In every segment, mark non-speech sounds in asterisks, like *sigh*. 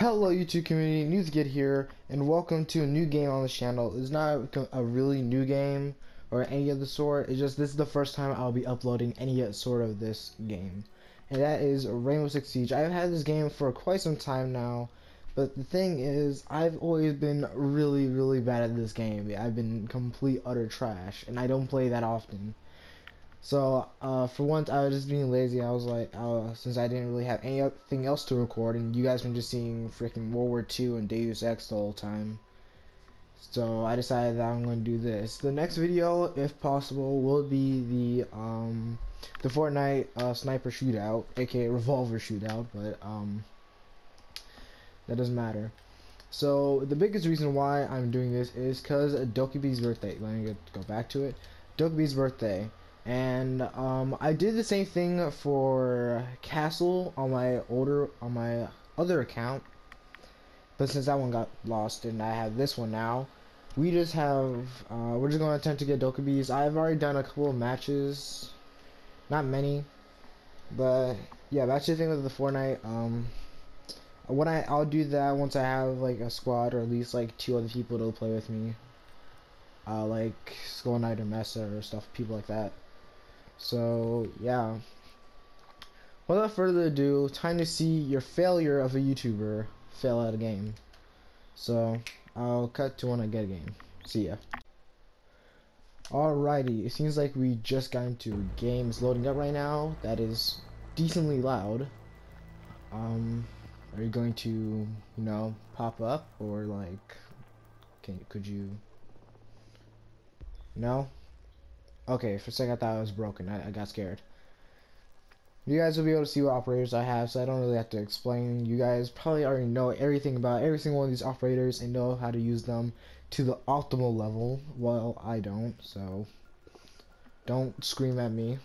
Hello YouTube community, Newsgit here, and welcome to a new game on the channel. It's not a really new game or any of the sort, it's just this is the first time I'll be uploading any sort of this game. And that is Rainbow Six Siege. I've had this game for quite some time now, but the thing is, I've always been really, really bad at this game. I've been complete utter trash, and I don't play that often. So, uh, for once, I was just being lazy. I was like, uh, since I didn't really have anything else to record, and you guys been just seeing freaking World War II and Deus Ex the whole time. So, I decided that I'm going to do this. The next video, if possible, will be the, um, the Fortnite, uh, sniper shootout, aka revolver shootout, but, um, that doesn't matter. So, the biggest reason why I'm doing this is because Dokkaebi's birthday. Let me go back to it. Dokkaebi's birthday and um, I did the same thing for Castle on my older on my other account. But since that one got lost and I have this one now we just have uh, we're just going to attempt to get Dokkaebi's I've already done a couple of matches. Not many. But yeah that's the thing with the Fortnite um when I I'll do that once I have like a squad or at least like two other people to play with me. Uh, like Skull Knight or Mesa or stuff people like that so, yeah. Without further ado, time to see your failure of a YouTuber fail at a game. So, I'll cut to when I get a game. See ya. Alrighty, it seems like we just got into a game. It's loading up right now. That is decently loud. Um, are you going to, you know, pop up or like, can could you? No. Okay, for a second I thought it was broken. I, I got scared. You guys will be able to see what operators I have, so I don't really have to explain. You guys probably already know everything about every single one of these operators and know how to use them to the optimal level. Well, I don't, so don't scream at me.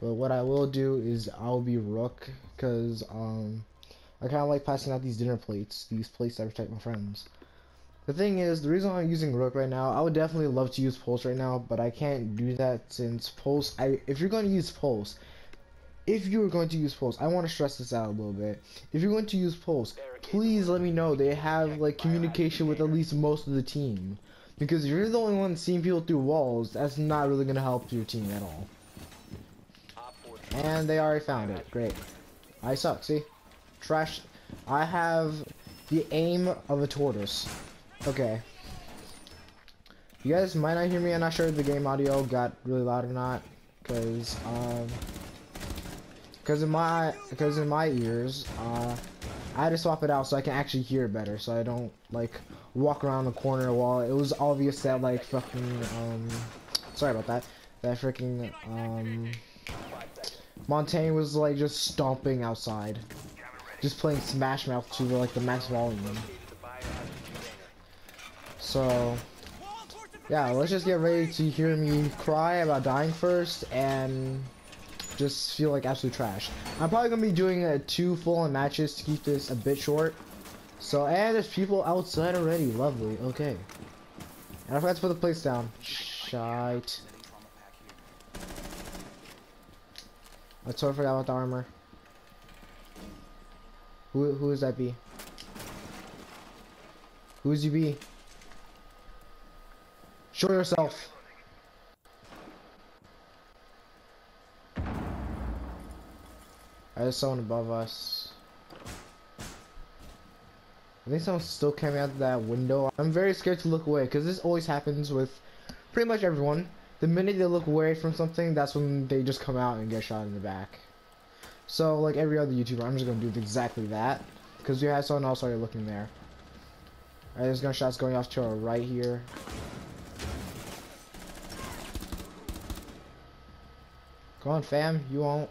But what I will do is I'll be Rook, because um, I kind of like passing out these dinner plates, these plates that protect my friends. The thing is, the reason I'm using Rook right now, I would definitely love to use Pulse right now, but I can't do that since Pulse, I, if you're going to use Pulse, if you are going to use Pulse, I want to stress this out a little bit. If you're going to use Pulse, please let me know they have like communication with at least most of the team. Because if you're the only one seeing people through walls, that's not really going to help your team at all. And they already found it. Great. I suck, see? Trash. I have the aim of a tortoise. Okay. You guys might not hear me. I'm not sure if the game audio got really loud or not, because um, because in my because in my ears, uh, I had to swap it out so I can actually hear better, so I don't like walk around the corner while it was obvious that like fucking um, sorry about that, that freaking um, Montagne was like just stomping outside, just playing Smash Mouth to like the max volume. So, yeah, let's just get ready to hear me cry about dying first and just feel like absolute trash. I'm probably going to be doing uh, two full-on matches to keep this a bit short. So, and there's people outside already. Lovely. Okay. And I forgot to put the plates down. Shite. I totally forgot about the armor. Who, who is that be? Who's you be? Show yourself. I There's someone above us. I think someone's still coming out of that window. I'm very scared to look away because this always happens with pretty much everyone. The minute they look away from something, that's when they just come out and get shot in the back. So, like every other YouTuber, I'm just gonna do exactly that because we had someone else already looking there. Alright, there's gunshots going off to our right here. Come on, fam. You won't.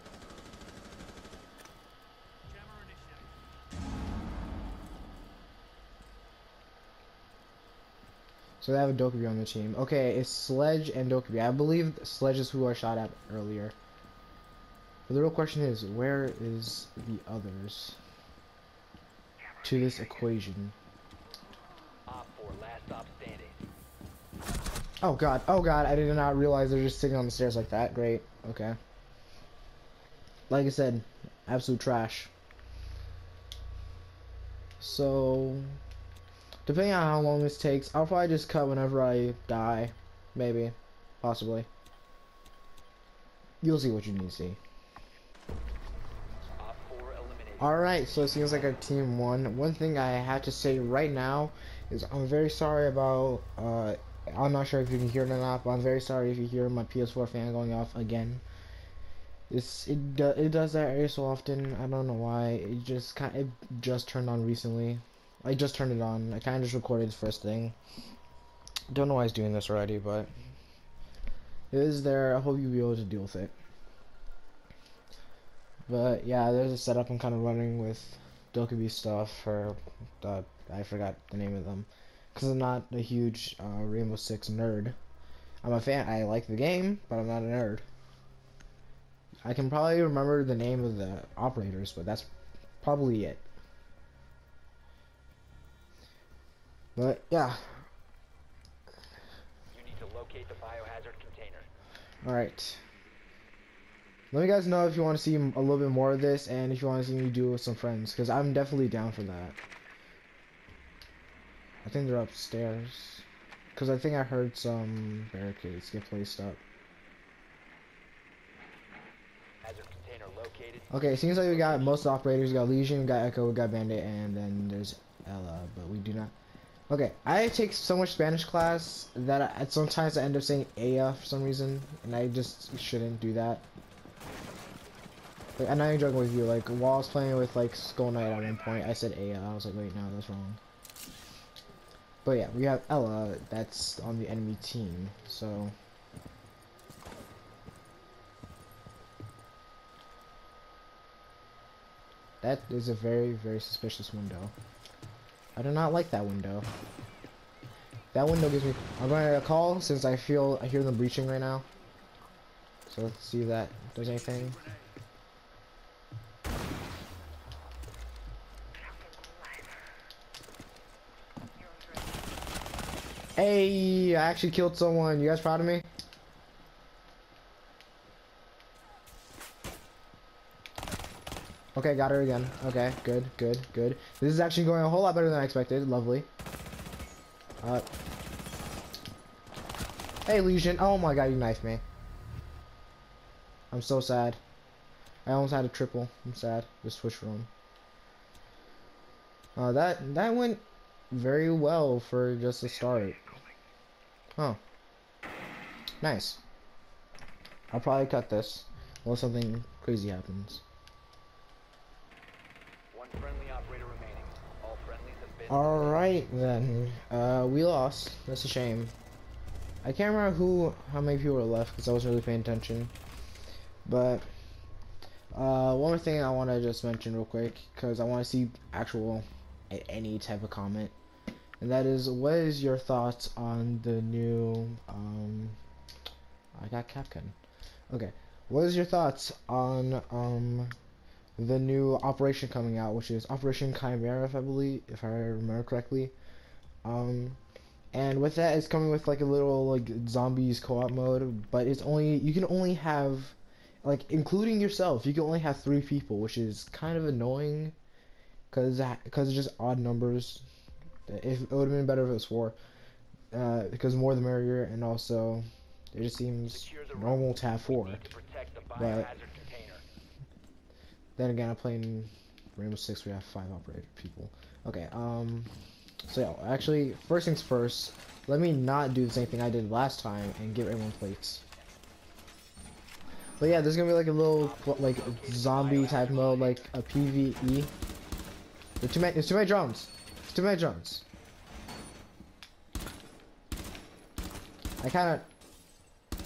So they have a Dokkaebi on the team. Okay, it's Sledge and Dokkaebi. I believe Sledge is who I shot at earlier. But the real question is, where is the others to this equation? Oh god, oh god, I did not realize they're just sitting on the stairs like that. Great, okay. Like I said, absolute trash. So, depending on how long this takes, I'll probably just cut whenever I die. Maybe. Possibly. You'll see what you need to see. Op 4 eliminated. Alright, so it seems like our team won. One thing I have to say right now is I'm very sorry about, uh, I'm not sure if you can hear it or not, but I'm very sorry if you hear my PS4 fan going off again. It's, it, do, it does that every so often. I don't know why. It just kind it just turned on recently. I just turned it on. I kind of just recorded the first thing. Don't know why it's doing this already, but it is there. I hope you'll be able to deal with it. But yeah, there's a setup I'm kind of running with Dokkaebi stuff, or uh, I forgot the name of them, because I'm not a huge uh, Rainbow Six nerd. I'm a fan. I like the game, but I'm not a nerd. I can probably remember the name of the operators, but that's probably it. But yeah, You need to locate the biohazard container. all right. Let me guys know if you want to see a little bit more of this, and if you want to see me do it with some friends, because I'm definitely down for that. I think they're upstairs, because I think I heard some barricades get placed up. Okay, it seems like we got most operators. We got Legion, we got Echo, we got Bandit, and then there's Ela, but we do not. Okay, I take so much Spanish class that I, sometimes I end up saying Aya for some reason, and I just shouldn't do that. Like, I'm not even joking with you. Like while I was playing with like Skull Knight at one point, I said Aya. I was like, wait, no, that's wrong. But yeah, we have Ela. That's on the enemy team. So that is a very, very suspicious window. I do not like that window. That window gives me. I'm to call since I feel I hear them breaching right now. So let's see if that does anything. Hey, I actually killed someone. You guys proud of me? Okay, got her again. Okay, good, good, good. This is actually going a whole lot better than I expected. Lovely. Uh, hey, Legion. Oh my god, you knifed me. I'm so sad. I almost had a triple. I'm sad. Just switch room. Uh, that that went very well for just a start. Huh. Nice. I'll probably cut this unless something crazy happens. One friendly operator remaining. All friendlies have been. Alright then. Uh, we lost. That's a shame. I can't remember who, how many people were left because I wasn't really paying attention. But, uh, one more thing I want to just mention real quick because I want to see actual, any type of comment. And that is, what is your thoughts on the new, um, I got Kapkan. Okay. What is your thoughts on, um, the new operation coming out, which is Operation Chimera, if I believe, if I remember correctly. Um, and with that, it's coming with like a little like zombies co-op mode, but it's only you can only have, like including yourself, you can only have three people, which is kind of annoying, cause cause it's just odd numbers. If it would have been better if it was four, uh, because more the merrier, and also it just seems Secure the room. normal to have four. Need to protect the But- Then again, I play in Rainbow Six. We have five operator people. Okay. Um. So yeah, actually, first things first. Let me not do the same thing I did last time and give everyone plates. But yeah, there's gonna be like a little like zombie type mode, like a PVE. There's too many. There's too many drones. Too many drones. I kind of.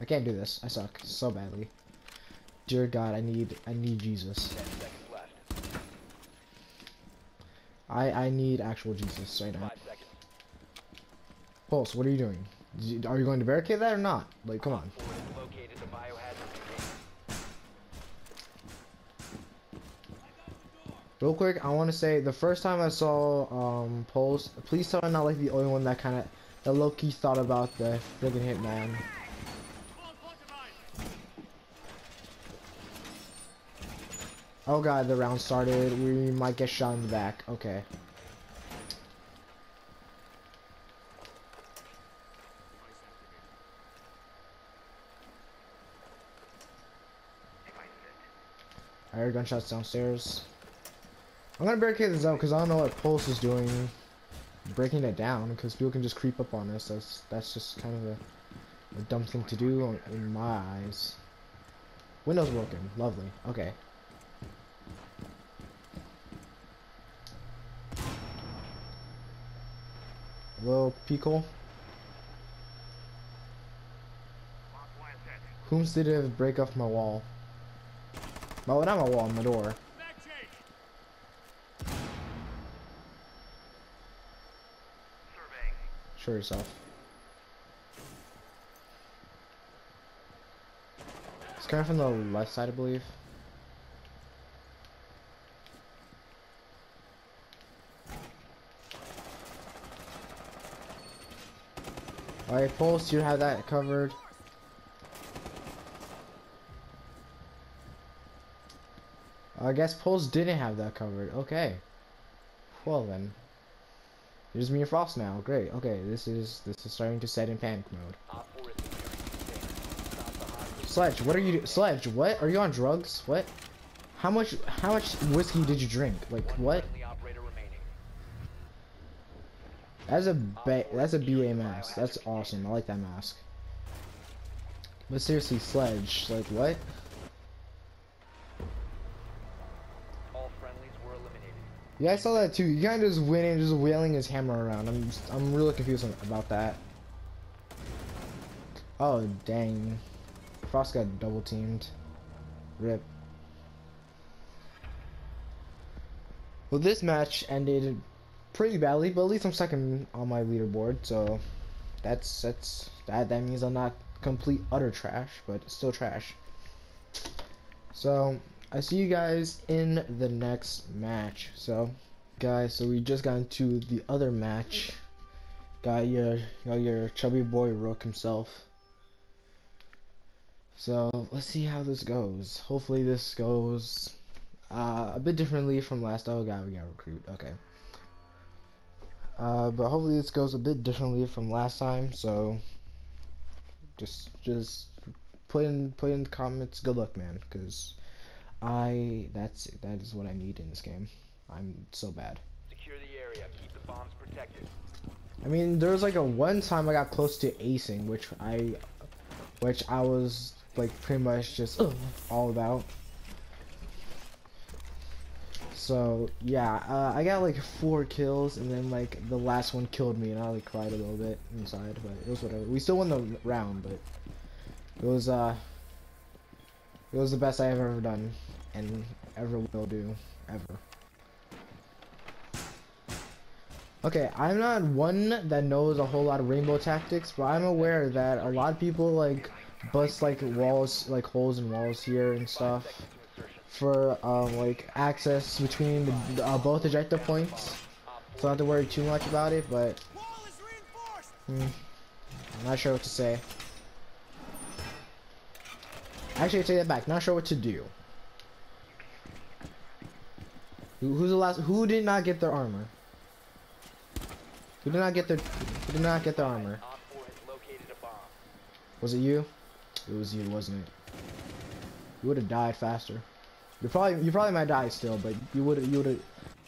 I can't do this. I suck so badly. Dear God, I need I need Jesus. Ten seconds left. I I need actual Jesus right now. Pulse, what are you doing? Are you going to barricade that or not? Like, come on. Real quick, I want to say the first time I saw um Pulse, please tell I'm not like the only one that kind of that low key thought about the friggin' hitman. Oh god, the round started. We might get shot in the back. Okay. I heard gunshots downstairs. I'm gonna barricade this out because I don't know what Pulse is doing, breaking it down because people can just creep up on us. That's that's just kind of a, a dumb thing to do in my eyes. Windows broken. Lovely. Okay. Hello, Pickle. Whom's did it break off my wall? No, not my wall, my door. Show yourself. It's coming from the left side, I believe. Alright, Pulse, you have that covered. I guess Pulse didn't have that covered. Okay. Well then. There's me and Frost now. Great. Okay, this is this is starting to set in panic mode. Op 4 is securing the container. Stop the hostage. Sledge, what are you? Sledge, what? Are you on drugs? What? How much? How much whiskey did you drink? Like what? That's a ba that's a BA mask. That's awesome. I like that mask. But seriously, Sledge, like what? All friendlies were eliminated. Yeah, I saw that too. You kind of just went in, just wailing his hammer around. I'm just, I'm really confused about that. Oh dang, Frost got double teamed. Rip. Well, this match ended pretty badly, but at least I'm second on my leaderboard, so that's that's that. That means I'm not complete utter trash, but still trash. So I see you guys in the next match. So, guys, so we just got into the other match. Got your got your chubby boy Rook himself. So let's see how this goes. Hopefully this goes uh, a bit differently from last. Oh god, we got recruit. Okay. Uh, but hopefully this goes a bit differently from last time. So just just put in put in the comments. Good luck, man. Cause I that's that is what I need in this game. I'm so bad. Secure the area. Keep the bombs protected. I mean, there was like a one time I got close to acing, which I, which I was like pretty much just all about. So yeah, uh, I got like four kills, and then like the last one killed me, and I like cried a little bit inside, but it was whatever. We still won the round, but it was uh, it was the best I have ever done, and ever will do, ever. Okay, I'm not one that knows a whole lot of rainbow tactics, but I'm aware that a lot of people like bust like walls, like holes in walls here and stuff for um like access between the, uh, both ejector points. So I don't have to worry too much about it, but hmm, I'm not sure what to say. Actually, I take that back. Not sure what to do. Who, who's the last? Who did not get their armor? Who did not get their? Who did not get their armor? Op 4 has located a bomb. Was it you? It was you, wasn't it? You would have died faster. You probably you probably might die still, but you would you would have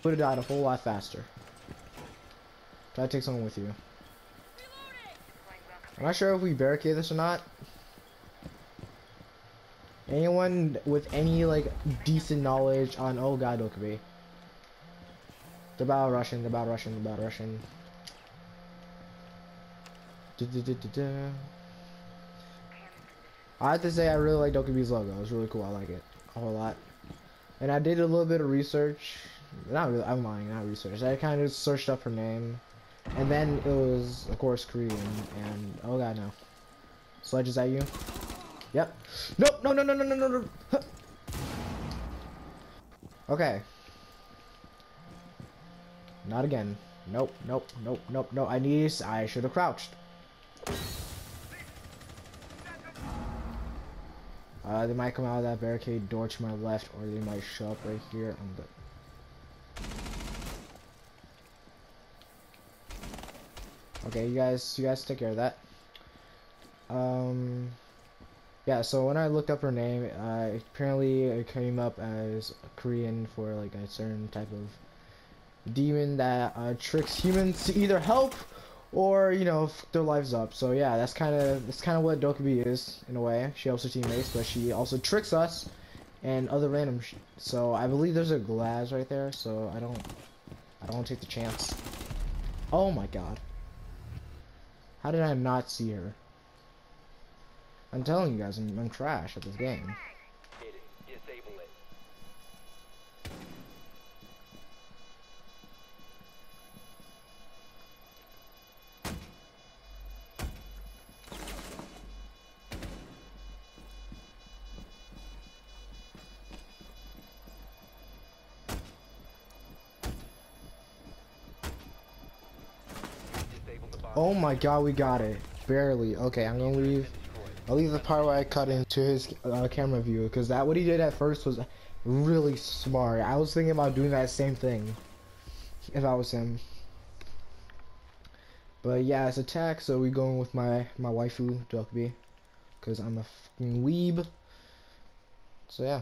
would have died a whole lot faster. Try to take someone with you. I'm not sure if we barricade this or not. Anyone with any like decent knowledge on oh god Okabe. The battle Russian, the battle Russian, the battle Russian. Du-du-du-du-du. I have to say I really like Dokkaebi's logo. It's really cool. I like it a whole lot. And I did a little bit of research. Not really. I'm lying. Not research. I kind of searched up her name, and then it was of course Korean. And oh god no. Sledge is that you? Yep. Nope. No. No. No. No. No. No. No. Okay. Not again. Nope. Nope. Nope. Nope. No. I need. I should have crouched. Uh, they might come out of that barricade door to my left, or they might show up right here on the. Okay, you guys, you guys take care of that. Um, yeah. So when I looked up her name, uh, apparently it came up as Korean for like a certain type of demon that uh, tricks humans to either help or you know their lives up. So yeah, that's kind of that's kind of what Dokkaebi is in a way. She helps her teammates, but she also tricks us and other random. so I believe there's a glass right there. So I don't I don't take the chance. Oh my god. How did I not see her? I'm telling you guys, I'm, I'm trash at this game. Oh my god, we got it. Barely. Okay, I'm gonna leave. I'll leave the part where I cut into his uh, camera view because that what he did at first was really smart. I was thinking about doing that same thing if I was him. But yeah, it's attack, so we going with my my waifu Dokkaebi because I'm a fucking weeb. So yeah.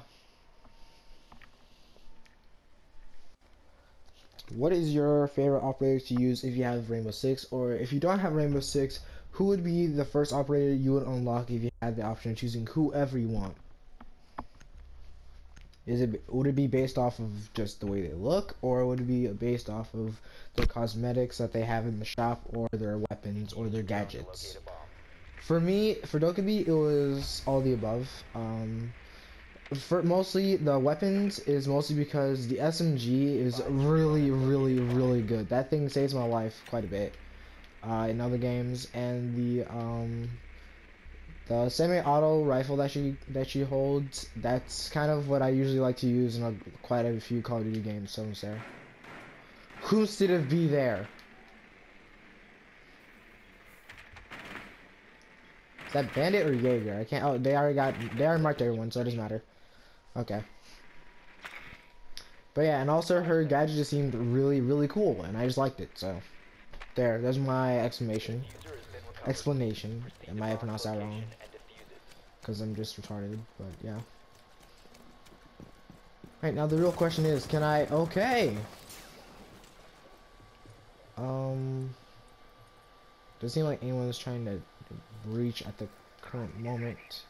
What is your favorite operator to use if you have Rainbow Six, or if you don't have Rainbow Six? Who would be the first operator you would unlock if you had the option of choosing whoever you want? Is it would it be based off of just the way they look, or would it be based off of the cosmetics that they have in the shop, or their weapons, or their gadgets? For me, for Dokkaebi, it was all the above. Um, for mostly the weapons is mostly because the SMG is really, really, really good. That thing saves my life quite a bit uh, in other games, and the um, the semi-auto rifle that she that she holds. That's kind of what I usually like to use in a, quite a few Call of Duty games. Someone's there. Who's did it be there? Is that Bandit or Jaeger? I can't. Oh, they already got. They already marked everyone, so it doesn't matter. Okay. But yeah, and also her gadget just seemed really, really cool, and I just liked it. So, there. There's my exclamation, Explanation. explanation. I have to pronounced that wrong, location and defuse it. cause I'm just retarded. But yeah. Right now, the real question is, can I? Okay. Um. Doesn't seem like anyone is trying to breach at the current moment.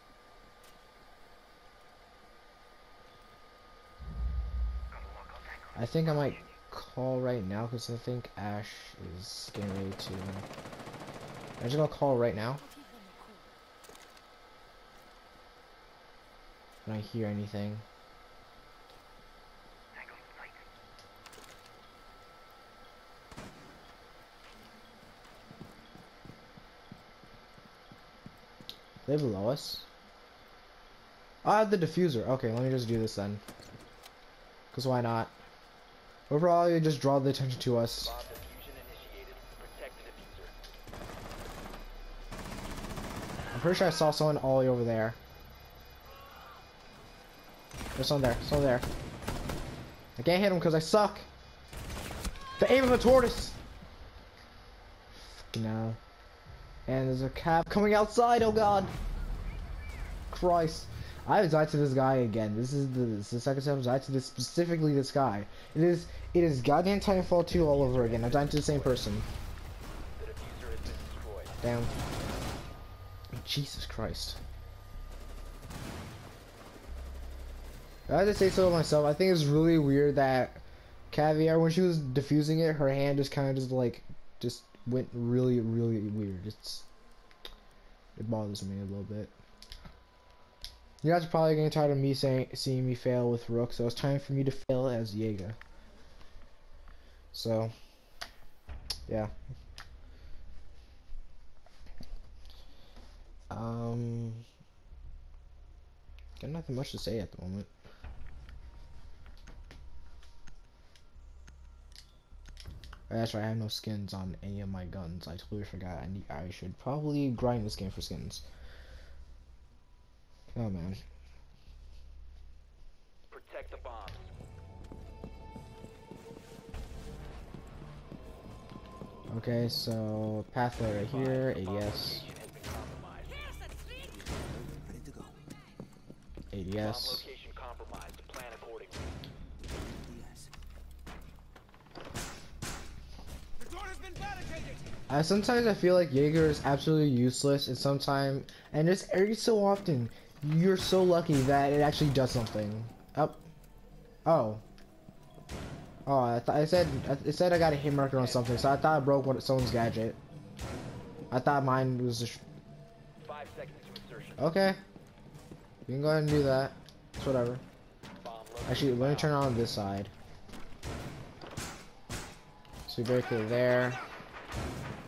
I think I might call right now because I think Ash is getting ready to. I'm just gonna call right now. When I hear anything. They below us. I have the diffuser. Okay, let me just do this then. Cause why not? We'll probably just draw the attention to us. I'm pretty sure I saw someone all the way over there. There's someone there. Someone there. I can't hit him because I suck. The aim of a tortoise. No. And there's a cab coming outside. Oh God. Christ. I have died to this guy again. This is the, this is the second time I've died to this specifically this guy. It is it is goddamn Titanfall 2 all over again. I've died to the same person. Damn. Jesus Christ. I have to say so myself. I think it's really weird that Caveira, when she was diffusing it, her hand just kind of just like, just went really, really weird. It's, it bothers me a little bit. You guys are probably getting tired of me saying, seeing me fail with Rook, so it's time for me to fail as Jaeger. So, yeah. Um, got nothing much to say at the moment. Oh, That's right, I have no skins on any of my guns. I totally forgot. I need. I should probably grind this game for skins. Oh man. Protect the bombs. Okay, so pathway right here, ADS. ADS. Uh, sometimes I feel like Jaeger is absolutely useless, and sometimes, and just every so often, you're so lucky that it actually does something. Up. Oh. Oh, I thought I said it said I got a hit marker on something, so I thought I broke one, someone's gadget. I thought mine was just Five seconds to insertion. okay. You can go ahead and do that. It's whatever. Actually, let me turn on this side. So we barricade there.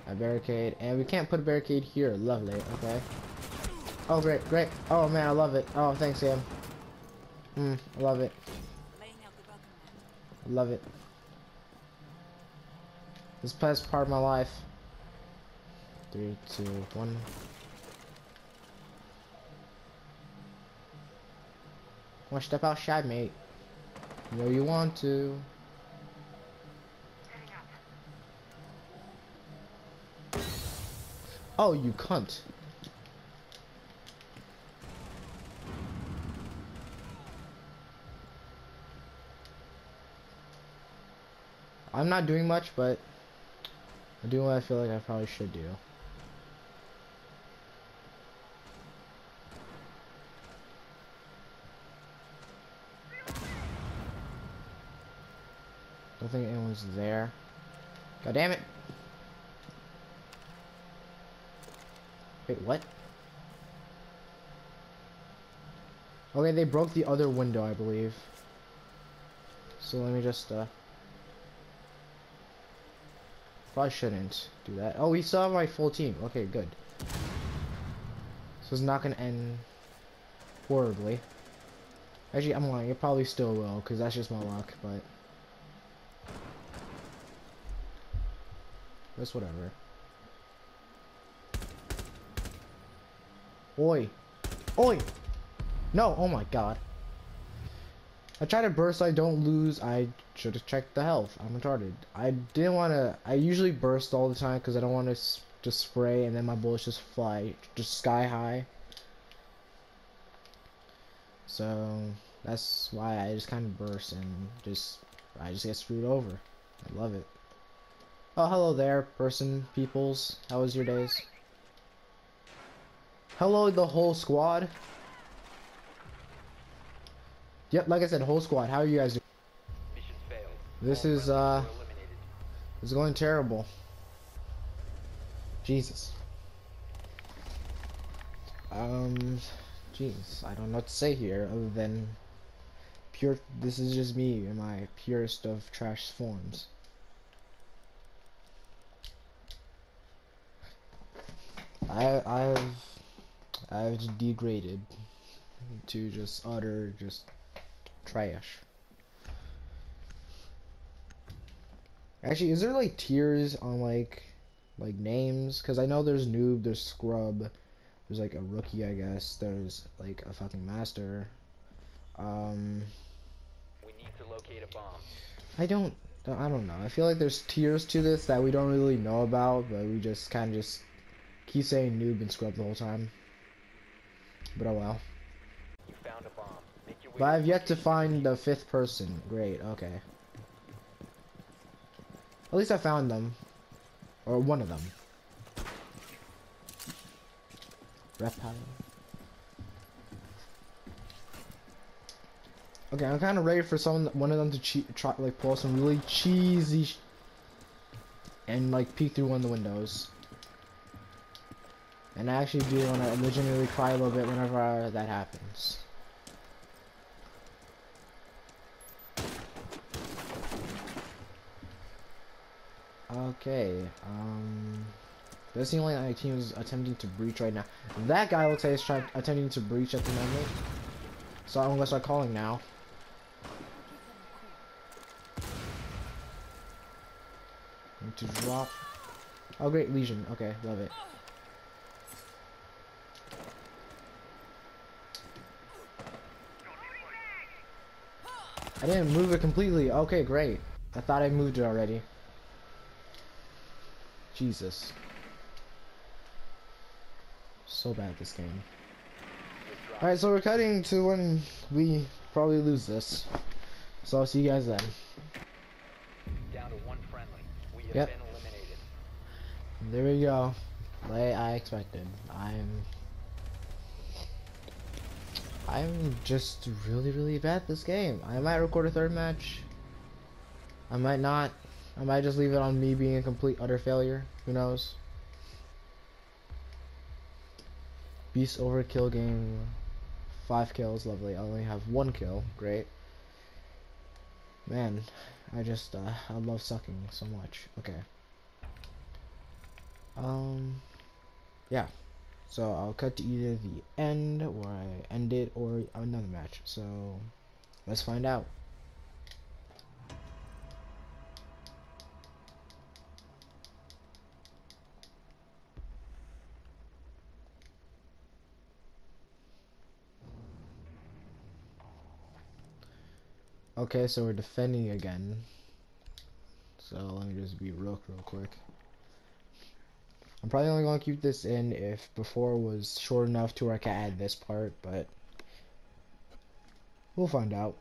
I barricade, and we can't put a barricade here. Lovely. Okay. Oh, great, great. Oh man, I love it. Oh, thanks, Sam. Mm, I love it. Love it. This best part of my life. Three, two, one. Wanna step outside, mate? You know you want to. Oh, you cunt. I'm not doing much, but I'm doing what I feel like I probably should do. Don't think anyone's there. God damn it! Wait, what? Okay, they broke the other window, I believe. So let me just, uh... Probably shouldn't do that. Oh, we still have my full team. Okay, good. So it's not gonna end horribly. Actually, I'm lying. It probably still will, because that's just my luck, but... That's whatever. Oi! Oi! No! Oh my god. I try to burst I don't lose. I should have checked the health. I'm retarded. I didn't want to. I usually burst all the time because I don't want to just spray and then my bullets just fly just sky high. So that's why I just kind of burst and just I just get screwed over. I love it. Oh, hello there, person, peoples. How was your days? Hello, the whole squad. Yep, like I said, whole squad. How are you guys doing? This is, uh. It's going terrible. Jesus. Um, jeez, I don't know what to say here other than pure. This is just me in my purest of trash forms. I I've I've degraded to just utter just trash. Actually, is there like tiers on like like names? Cause I know there's noob, there's scrub, there's like a rookie, I guess. There's like a fucking master. Um, We need to locate a bomb. I don't, I don't know. I feel like there's tiers to this that we don't really know about, but we just kind of just keep saying noob and scrub the whole time. But oh well. You found a bomb. Make your way But I've yet to find the fifth person. Great, okay. At least I found them. Or one of them. Reptile. Okay, I'm kind of ready for someone, one of them to try, like pull some really cheesy, and like peek through one of the windows. And I actually do want to legitimately cry a little bit whenever that happens. Okay, um... Does seem like team is attempting to breach right now. That guy looks like he's trying, attempting to breach at the moment. So I'm gonna start calling now. Need to drop. Oh great, Legion. Okay, love it. I didn't move it completely. Okay, great. I thought I moved it already. Jesus. So bad at this game. Alright, so we're cutting to when we probably lose this. So I'll see you guys then. Down to one friendly. We have Yep. been eliminated. There we go. Like I expected. I'm I'm just really, really bad at this game. I might record a third match. I might not. I might just leave it on me being a complete utter failure. Who knows? Beast overkill game. Five kills, lovely. I only have one kill. Great. Man, I just uh, I love sucking so much. Okay. Um, yeah. So I'll cut to either the end where I end it or another match. So let's find out. Okay, so we're defending again. So let me just be real, real quick. I'm probably only gonna keep this in if before was short enough to where I can add this part, but we'll find out.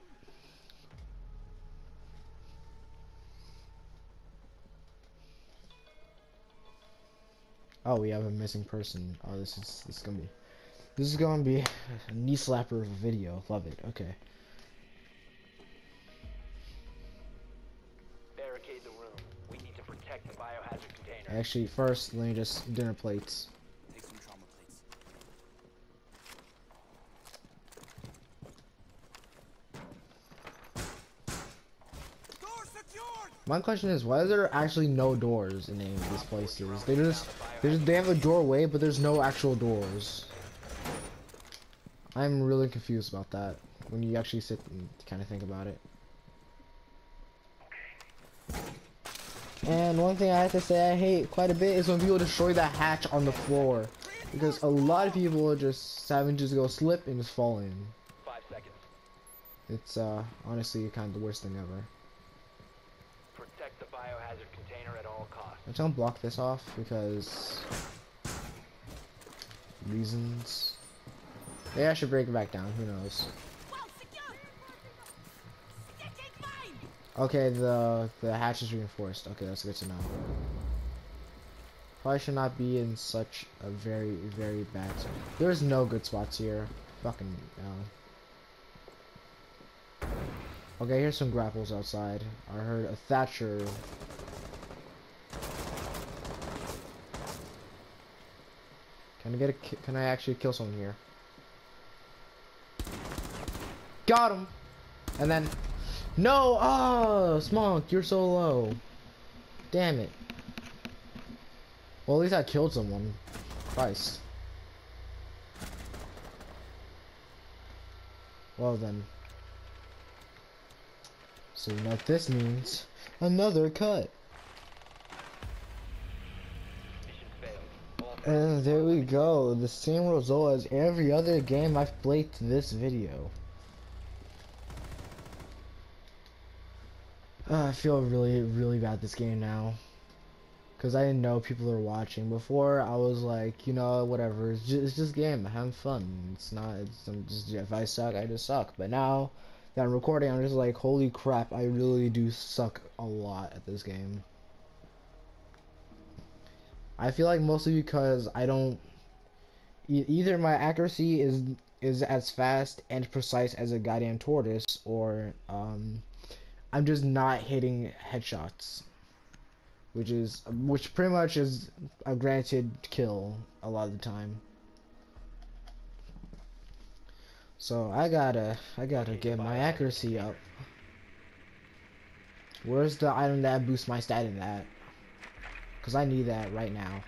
Oh, we have a missing person. Oh, this is this is gonna be this is gonna be a knee slapper of a video. Love it. Okay. Actually, first let me just dinner plates. Take some trauma plates. My question is, why is there actually no doors in any of these places? They just, they just, they have a doorway, but there's no actual doors. I'm really confused about that when you actually sit and kind of think about it. And one thing I have to say I hate quite a bit is when people destroy that hatch on the floor. Because a lot of people are just savages go slip and just fall in. Five seconds. It's uh honestly kind of the worst thing ever. Protect the biohazard container at all costs. I'm trying to block this off because reasons. Maybe I should break it back down. Who knows? Okay, the the hatch is reinforced. Okay, that's good to know. Probably should not be in such a very very bad. spot. There's no good spots here. Fucking no. Okay, here's some grapples outside. I heard a Thatcher. Can I get a? Can I actually kill someone here? Got him. And then, no. Oh, Smoke, you're so low. Damn it. Well, at least I killed someone. Christ. Well then. So what this means? Another cut. And there we go. The same result as every other game I've played to this video. Uh, I feel really, really bad this game now. Because I didn't know people are watching. Before, I was like, you know, whatever. It's just, it's just game. Having fun. It's not, it's, I'm just, if I suck, I just suck. But now that I'm recording, I'm just like, holy crap, I really do suck a lot at this game. I feel like mostly because I don't e- either my accuracy is is as fast and precise as a goddamn tortoise or um I'm just not hitting headshots which is which pretty much is a granted kill a lot of the time. So I gotta I gotta get my accuracy up. Where's the item that boosts my stat in that? Because I need that right now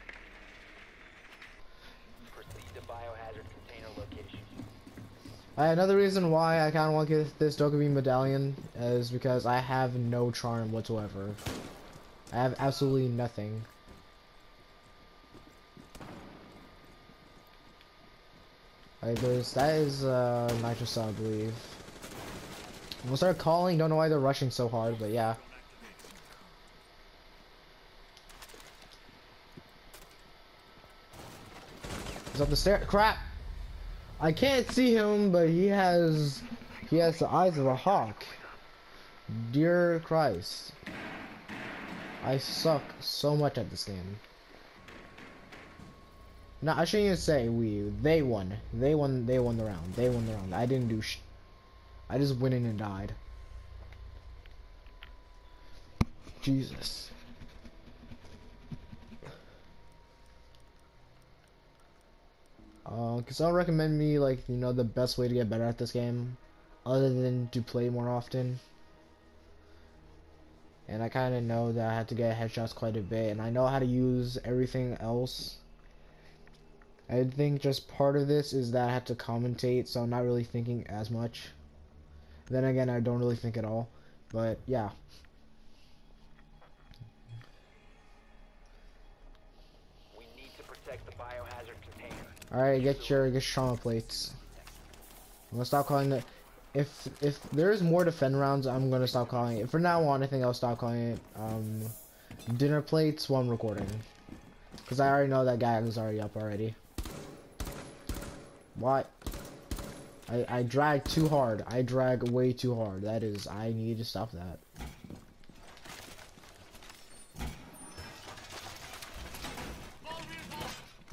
Uh, another reason why I kind of want to get this Dokkaebi medallion is because I have no charm whatsoever. I have absolutely nothing. Alright, there's that is uh, nitrous, I believe. We'll start calling. Don't know why they're rushing so hard, but yeah. He's up the stair. Crap. I can't see him, but he has he has the eyes of a hawk. Dear Christ. I suck so much at this game. No, I shouldn't even say we. They won. They won. They won the round. They won the round. I didn't do sh. I just went in and died. Jesus. Uh, can someone recommend me like you know the best way to get better at this game, other than to play more often? And I kind of know that I have to get headshots quite a bit, and I know how to use everything else. I think just part of this is that I have to commentate, so I'm not really thinking as much. Then again, I don't really think at all. But yeah. We need to protect the biohazard container. Alright, get your get trauma plates. I'm gonna stop calling it. If if there's more defend rounds, I'm gonna stop calling it. For now on, I think I'll stop calling it um, dinner plates I'm recording. Cause I already know that guy was already up already. What? I I drag too hard. I drag way too hard. That is, I need to stop that.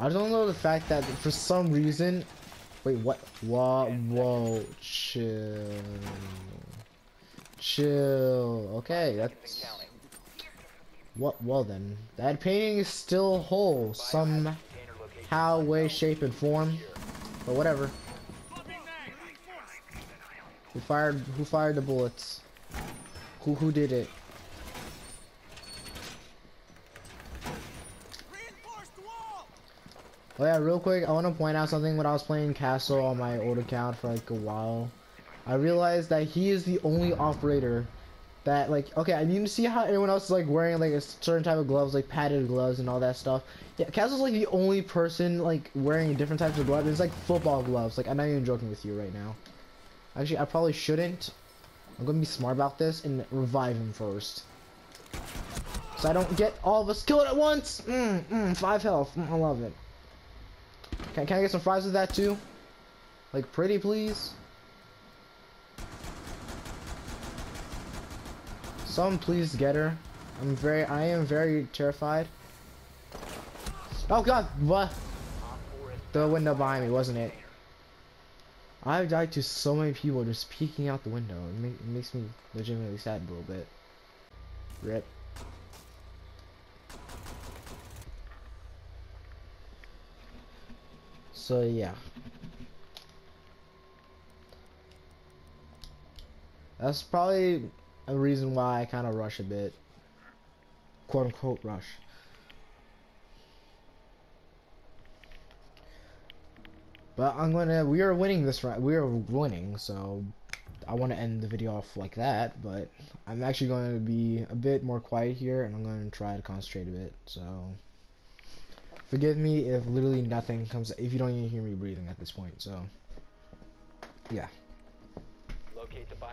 I don't know the fact that for some reason, wait, what? Whoa, whoa, chill, chill. Okay, that's what. Well then, that painting is still whole somehow, way, shape, and form. But whatever. Who fired? Who fired the bullets? Who who did it? Reinforced wall! Oh yeah, real quick, I want to point out something when I was playing Castle on my old account for like a while. I realized that he is the only operator that like okay, I mean you see how everyone else is like wearing like a certain type of gloves, like padded gloves and all that stuff. Yeah, Castle's like the only person like wearing different types of gloves. It's like football gloves. Like I'm not even joking with you right now. Actually, I probably shouldn't. I'm gonna be smart about this and revive him first. So I don't get all of us killed at once. Mm, mm, five health. Mm, I love it. Can, can I get some fries with that too? Like pretty please? Someone please get her. I'm very I am very terrified. Oh god, what? The window behind me, wasn't it? I've died to so many people just peeking out the window. It, it makes me legitimately sad a little bit. Rip. So yeah. That's probably a reason why I kind of rush a bit. Quote unquote rush. But I'm gonna, we are winning this round, we are winning, so I want to end the video off like that, but I'm actually going to be a bit more quiet here, and I'm going to try to concentrate a bit, so forgive me if literally nothing comes, if you don't even hear me breathing at this point, so yeah. Locate the bio.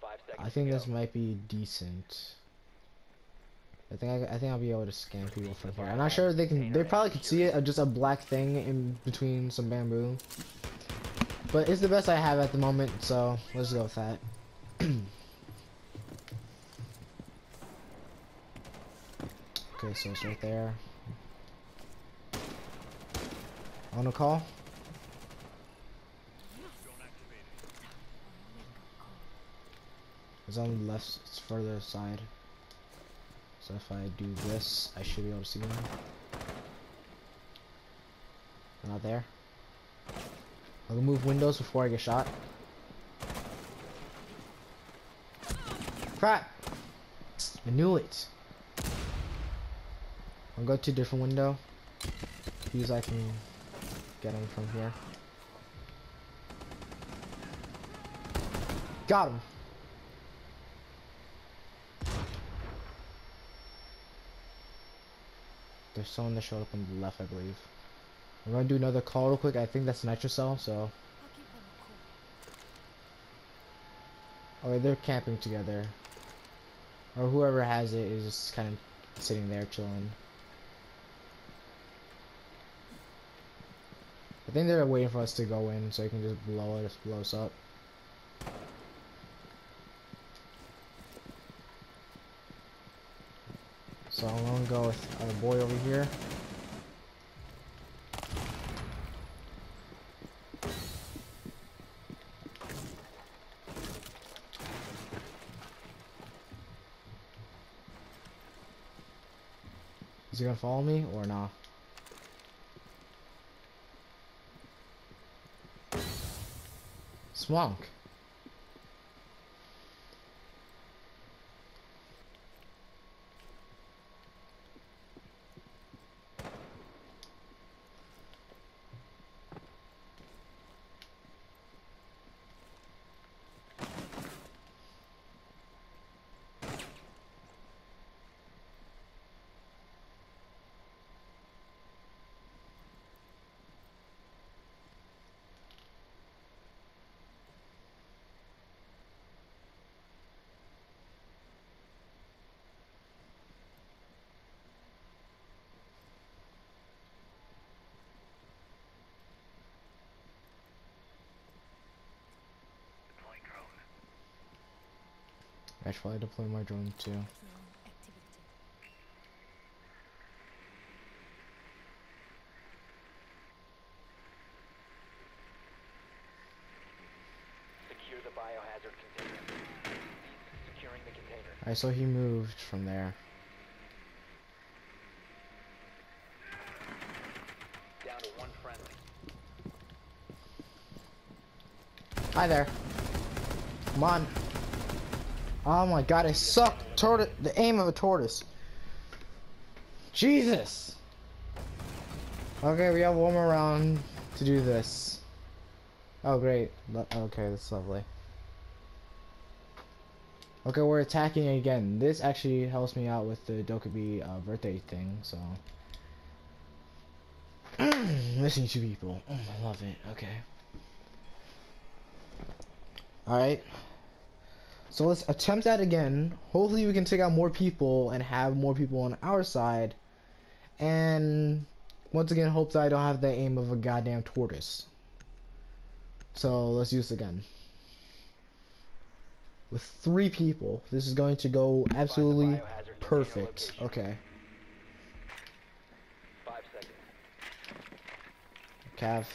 Five seconds. I think this might be decent. I think I, I think I'll be able to scan people from here. I'm not sure they can. They probably could see it, uh, just a black thing in between some bamboo. But it's the best I have at the moment, so let's go with that. *clears throat* okay, so it's right there. On a call. It's on the left, it's further side. So if I do this, I should be able to see them. Not there. I'll move windows before I get shot. Crap! I knew it. I'll go to a different window. Because I can get him from here. Got him. There's someone that showed up on the left, I believe. I'm gonna do another call real quick. I think that's so. Keep them cool. Oh, they're camping together. Or whoever has it is just kind of sitting there chilling. I think they're waiting for us to go in so they can just blow us, blow us up. So I'm gonna go with our boy over here. Is he gonna follow me or not? Smunk. I should probably deploy my drone too. Secure the biohazard container. Securing the. I saw he moved from there. Down to one friendly. Hi there. Come on. Oh my god, I suck. The aim of a tortoise. Jesus. Okay, we have one more round to do this. Oh great. Okay, that's lovely. Okay, we're attacking again. This actually helps me out with the Dokkaebi uh, birthday thing, so. *clears throat* Missing two people. Mm, I love it. Okay. Alright. So let's attempt that again. Hopefully we can take out more people and have more people on our side. And once again, hope that I don't have the aim of a goddamn tortoise. So let's use again. With three people, this is going to go absolutely perfect. Okay. Seconds.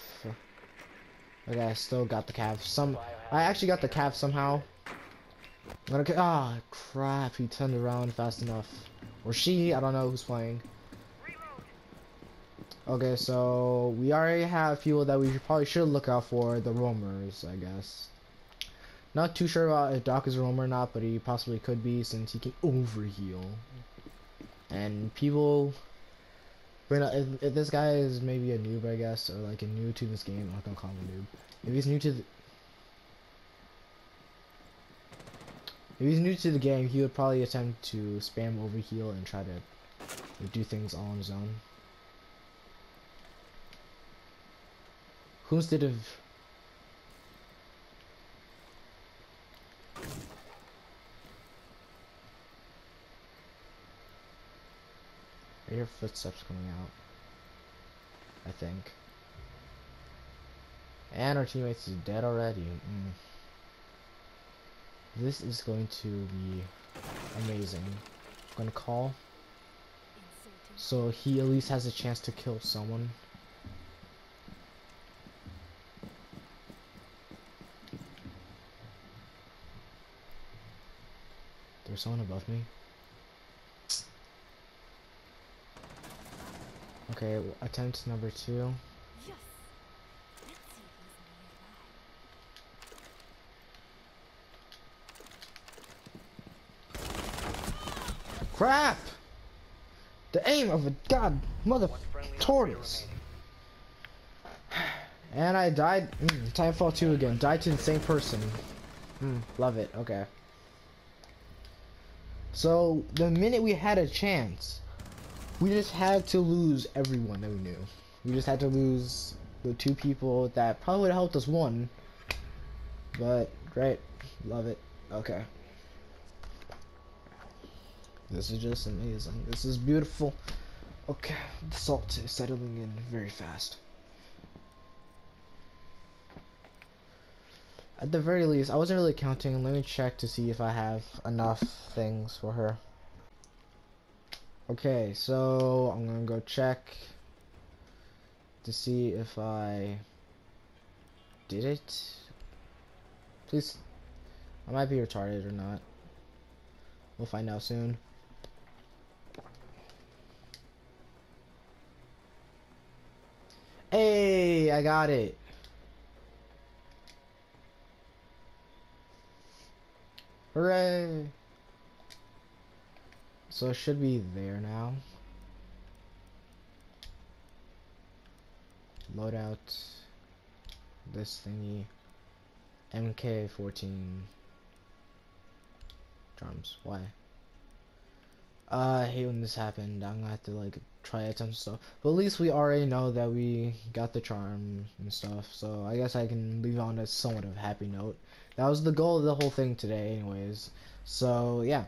Okay, I still got the calf. Some. I actually got the calf somehow. Ca- Ah, crap. He turned around fast enough. Or she. I don't know who's playing. Okay, so we already have people that we should, probably should look out for. The roamers, I guess. Not too sure about if Doc is a roamer or not, but he possibly could be since he can overheal. And people but if, if this guy is maybe a noob, I guess, or like a new to this game, I'm not gonna call him a noob. If he's new to if he's new to the game, he would probably attempt to spam overheal and try to do things all on his own. Who's did have? I hear footsteps coming out. I think. And our teammates is dead already. Mm. This is going to be amazing. I'm gonna call. So he at least has a chance to kill someone. There's someone above me. Okay, attempt number two. Yes. Let's see who's nearby. Crap! The aim of a god mother One tortoise. And I died. Mm, Timefall 2 again. Died to the same person. Mm, love it. Okay. So, the minute we had a chance, we just had to lose everyone that we knew. We just had to lose the two people that probably would have helped us won. But, great. Love it. Okay. This is just amazing. This is beautiful. Okay, the salt is settling in very fast. At the very least, I wasn't really counting. Let me check to see if I have enough things for her. Okay, so I'm gonna go check to see if I did it. Please, I might be retarded or not. We'll find out soon. I got it. Hooray! So it should be there now. Load out this thingy. MK14 drums. Why? Uh, I hate when this happened. I'm gonna have to like try a ton of stuff. But at least we already know that we got the charm and stuff. So I guess I can leave on a somewhat of a happy note. That was the goal of the whole thing today, anyways. So yeah.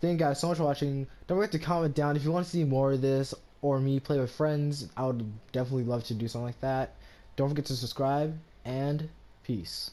Thank you guys so much for watching. Don't forget to comment down if you want to see more of this or me play with friends. I would definitely love to do something like that. Don't forget to subscribe and peace.